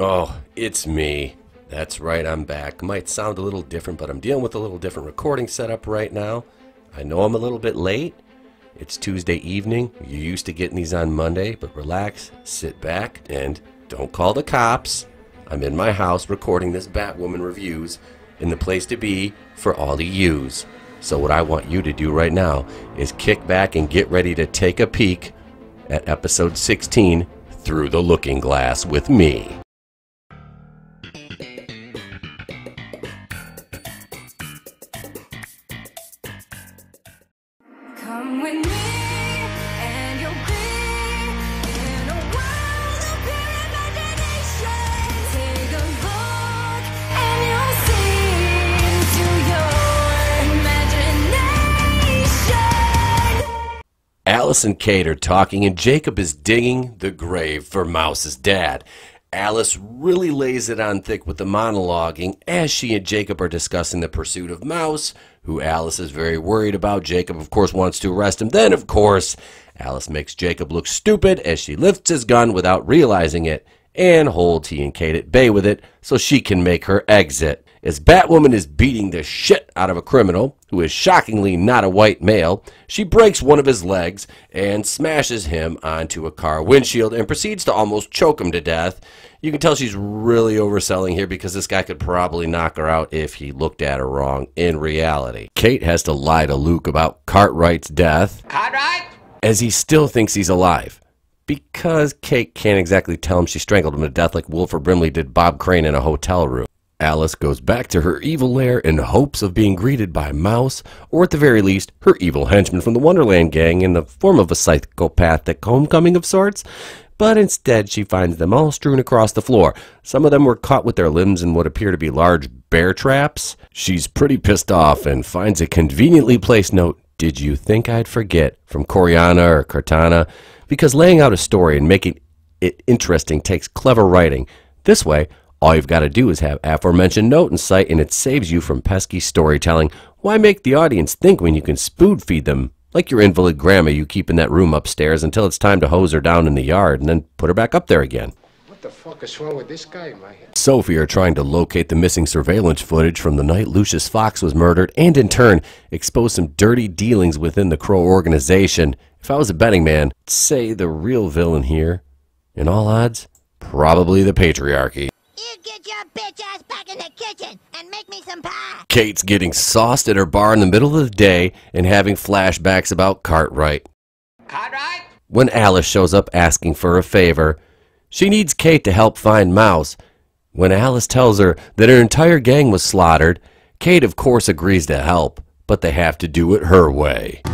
Oh, it's me. That's right, I'm back. Might sound a little different, but I'm dealing with a little different recording setup right now. I know I'm a little bit late. It's Tuesday evening. You're used to getting these on Monday, but relax, sit back, and don't call the cops. I'm in my house recording this Batwoman reviews in the place to be for all the yous. So what I want you to do right now is kick back and get ready to take a peek at episode 16 through the looking glass with me. Alice and Kate are talking, and Jacob is digging the grave for Mouse's dad. Alice really lays it on thick with the monologuing as she and Jacob are discussing the pursuit of Mouse, who Alice is very worried about. Jacob, of course, wants to arrest him. Then, of course, Alice makes Jacob look stupid as she lifts his gun without realizing it and holds he and Kate at bay with it so she can make her exit. As Batwoman is beating the shit out of a criminal, who is shockingly not a white male, she breaks one of his legs and smashes him onto a car windshield and proceeds to almost choke him to death. You can tell she's really overselling here because this guy could probably knock her out if he looked at her wrong in reality. Kate has to lie to Luke about Cartwright's death Cartwright? as he still thinks he's alive. Because Kate can't exactly tell him she strangled him to death like Wilford Brimley did Bob Crane in a hotel room. Alice goes back to her evil lair in hopes of being greeted by Mouse, or at the very least, her evil henchman from the Wonderland gang in the form of a psychopathic homecoming of sorts. But instead, she finds them all strewn across the floor. Some of them were caught with their limbs in what appear to be large bear traps. She's pretty pissed off and finds a conveniently placed note did you think I'd forget? From Coriana or Cortana? Because laying out a story and making it interesting takes clever writing. This way, all you've got to do is have aforementioned note in sight and it saves you from pesky storytelling. Why make the audience think when you can spoon feed them? Like your invalid grandma you keep in that room upstairs until it's time to hose her down in the yard and then put her back up there again. What the fuck is wrong with this guy, man? Sophie are trying to locate the missing surveillance footage from the night Lucius Fox was murdered and in turn expose some dirty dealings within the Crow organization. If I was a betting man, say the real villain here, in all odds, probably the patriarchy. Make me some pie. Kate's getting sauced at her bar in the middle of the day and having flashbacks about Cartwright. Cartwright? When Alice shows up asking for a favor, she needs Kate to help find Mouse. When Alice tells her that her entire gang was slaughtered, Kate of course agrees to help, but they have to do it her way.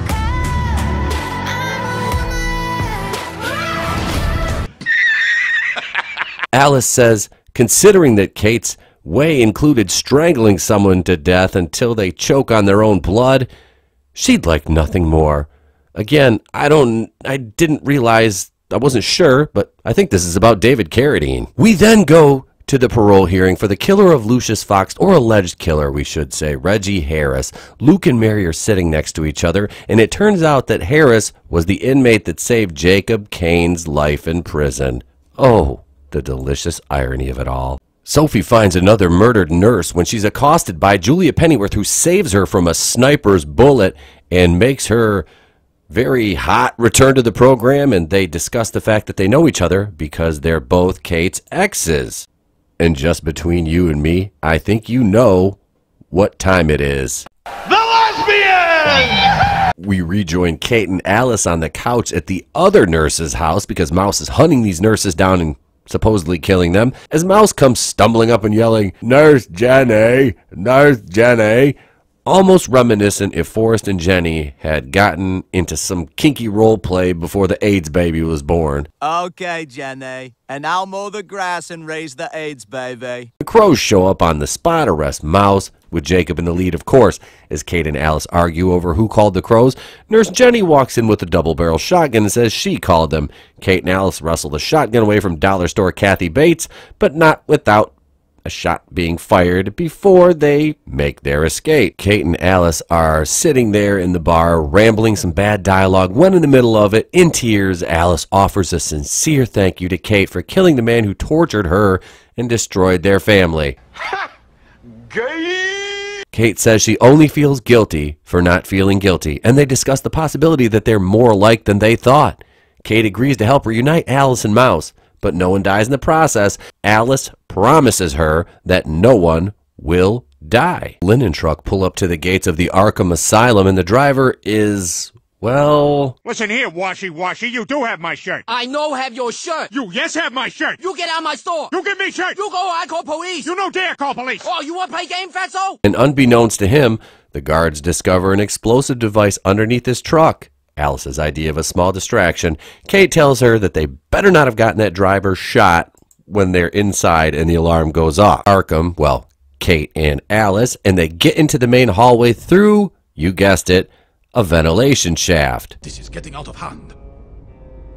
Alice says, considering that Kate's way included strangling someone to death until they choke on their own blood, she'd like nothing more. Again, I don't, I didn't realize, I wasn't sure, but I think this is about David Carradine. We then go to the parole hearing for the killer of Lucius Fox, or alleged killer, we should say, Reggie Harris. Luke and Mary are sitting next to each other, and it turns out that Harris was the inmate that saved Jacob Kane's life in prison. Oh, the delicious irony of it all. Sophie finds another murdered nurse when she's accosted by Julia Pennyworth, who saves her from a sniper's bullet and makes her very hot return to the program. And they discuss the fact that they know each other because they're both Kate's exes. And just between you and me, I think you know what time it is. The lesbian! We rejoin Kate and Alice on the couch at the other nurse's house because Mouse is hunting these nurses down and supposedly killing them. As Mouse comes stumbling up and yelling, Nurse Jenny, Nurse Jenny, almost reminiscent if Forrest and Jenny had gotten into some kinky role play before the AIDS baby was born. Okay, Jenny. And I'll mow the grass and raise the AIDS baby. Crows show up on the spot, arrest Mouse, with Jacob in the lead, of course. As Kate and Alice argue over who called the crows, Nurse Jenny walks in with a double barrel shotgun and says she called them. Kate and Alice wrestle the shotgun away from dollar store Kathy Bates, but not without a shot being fired before they make their escape. Kate and Alice are sitting there in the bar, rambling some bad dialogue. When in the middle of it, in tears, Alice offers a sincere thank you to Kate for killing the man who tortured her and destroyed their family. Kate says she only feels guilty for not feeling guilty, and they discuss the possibility that they're more alike than they thought. Kate agrees to help reunite Alice and Mouse, but no one dies in the process. Alice promises her that no one will die. Linen truck pull up to the gates of the Arkham Asylum, and the driver is, well, Listen here, washy washy, you do have my shirt. I know have your shirt. You yes have my shirt. You get out my store. You give me shirt. You go, I call police. You no dare call police. Oh, you want to play game, fatso? and unbeknownst to him, the guards discover an explosive device underneath his truck. Alice's idea of a small distraction. Kate tells her that they better not have gotten that driver shot when they're inside and the alarm goes off. Arkham, well, Kate and Alice, and they get into the main hallway through, you guessed it, a ventilation shaft. This is getting out of hand.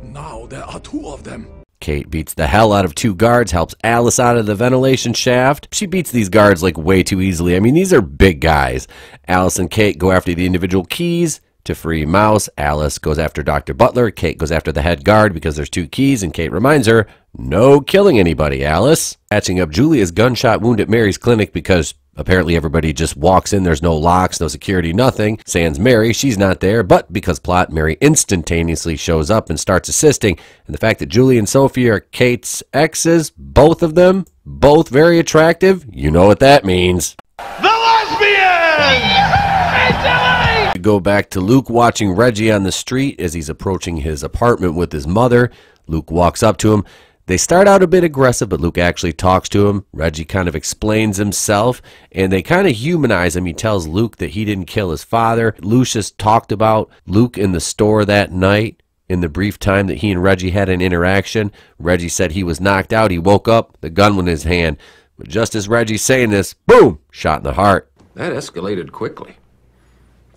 Now there are two of them. Kate beats the hell out of two guards, helps Alice out of the ventilation shaft. She beats these guards like way too easily. I mean, these are big guys. Alice and Kate go after the individual keys to free Mouse. Alice goes after Dr. Butler. Kate goes after the head guard because there's two keys, and Kate reminds her, no killing anybody, Alice. Patching up Julia's gunshot wound at Mary's clinic because apparently everybody just walks in. There's no locks, no security, nothing. Sans Mary, she's not there, but because plot, Mary instantaneously shows up and starts assisting. And the fact that Julie and Sophie are Kate's exes, both of them, both very attractive, you know what that means. The lesbian! Go back to Luke watching Reggie on the street as he's approaching his apartment with his mother. Luke walks up to him. They start out a bit aggressive, but Luke actually talks to him. Reggie kind of explains himself, and they kind of humanize him. He tells Luke that he didn't kill his father. Lucius talked about Luke in the store that night. In the brief time that he and Reggie had an interaction, Reggie said he was knocked out. He woke up, the gun was in his hand. But just as Reggie's saying this, boom, shot in the heart. That escalated quickly.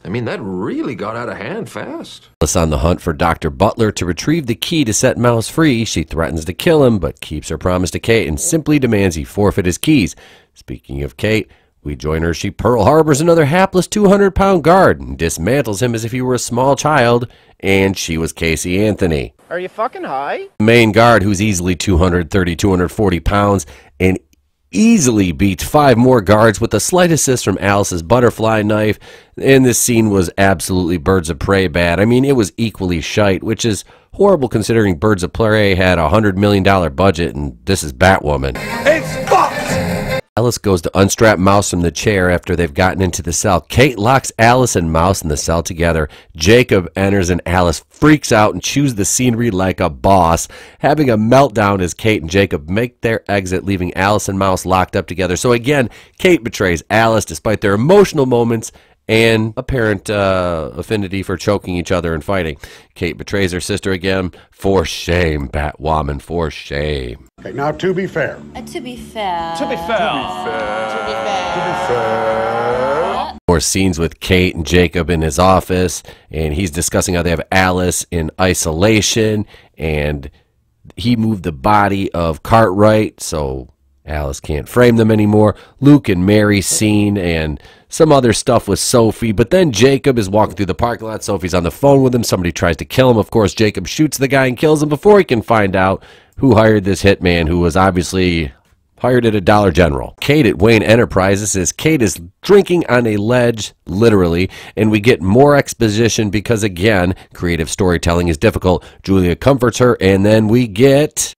I mean, that really got out of hand fast. Alice on the hunt for Dr. Butler to retrieve the key to set Mouse free. She threatens to kill him, but keeps her promise to Kate and simply demands he forfeit his keys. Speaking of Kate, we join her. She Pearl Harbors another hapless 200 pound guard and dismantles him as if he were a small child, and she was Casey Anthony. Are you fucking high? The main guard, who's easily 230, 240 pounds, and easily beats five more guards with a slight assist from Alice's butterfly knife. And this scene was absolutely Birds of Prey bad. I mean, it was equally shite, which is horrible considering Birds of Prey had a $100 million budget and this is Batwoman. It's! Alice goes to unstrap Mouse from the chair after they've gotten into the cell. Kate locks Alice and Mouse in the cell together. Jacob enters and Alice freaks out and chews the scenery like a boss, having a meltdown as Kate and Jacob make their exit, leaving Alice and Mouse locked up together. So again, Kate betrays Alice despite their emotional moments and apparent uh, affinity for choking each other and fighting. Kate betrays her sister again. For shame, Batwoman, for shame. Okay, now to be fair, Uh, to be fair. To be fair. more scenes with Kate and Jacob in his office, and he's discussing how they have Alice in isolation, and he moved the body of Cartwright, so Alice can't frame them anymore. Luke and Mary scene, and some other stuff with Sophie, but then Jacob is walking through the parking lot. Sophie's on the phone with him. Somebody tries to kill him. Of course, Jacob shoots the guy and kills him before he can find out who hired this hitman, who was obviously hired at a Dollar General. Kate at Wayne Enterprises says Kate is drinking on a ledge, literally, and we get more exposition because, again, creative storytelling is difficult. Julia comforts her, and then we get.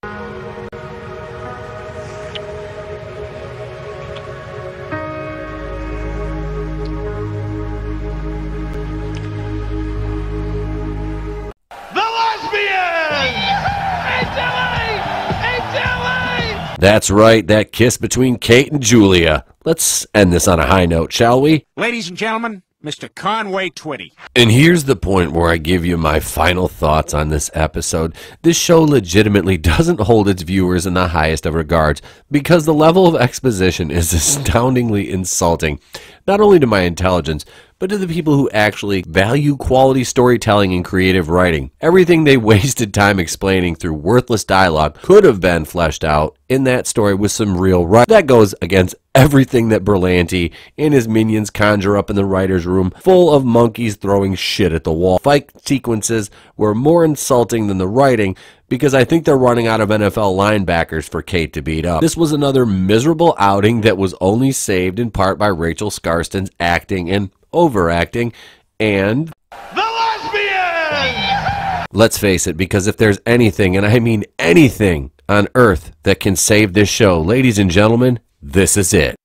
That's right, that kiss between Kate and Julia. Let's end this on a high note, shall we? Ladies and gentlemen, Mr. Conway Twitty. And here's the point where I give you my final thoughts on this episode. This show legitimately doesn't hold its viewers in the highest of regards because the level of exposition is astoundingly insulting, not only to my intelligence, but to the people who actually value quality storytelling and creative writing. Everything they wasted time explaining through worthless dialogue could have been fleshed out in that story with some real right. That goes against everything that Berlanti and his minions conjure up in the writer's room, full of monkeys throwing shit at the wall. Fight sequences were more insulting than the writing because I think they're running out of NFL linebackers for Kate to beat up. This was another miserable outing that was only saved in part by Rachel Skarsten's acting and overacting and The lesbian! Let's face it, because if there's anything, and I mean anything on earth that can save this show, ladies and gentlemen, this is it.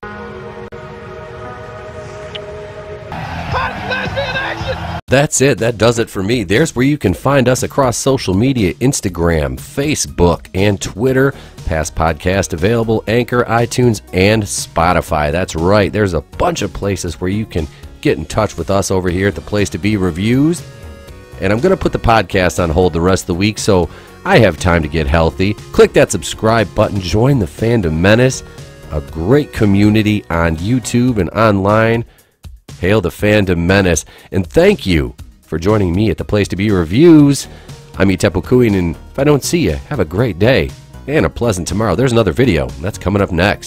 Hot lesbian action! That's it. That does it for me. There's where you can find us across social media Instagram, Facebook, and Twitter. Past podcast available, Anchor, iTunes, and Spotify. That's right. There's a bunch of places where you can get in touch with us over here at the Place to Be Reviews. And I'm going to put the podcast on hold the rest of the week so I have time to get healthy. Click that subscribe button, join the Fandom Menace, a great community on YouTube and online. Hail the Fandom Menace, and thank you for joining me at the Place to Be Reviews. I'm Itepo Kuin, and if I don't see you, have a great day and a pleasant tomorrow. There's another video that's coming up next.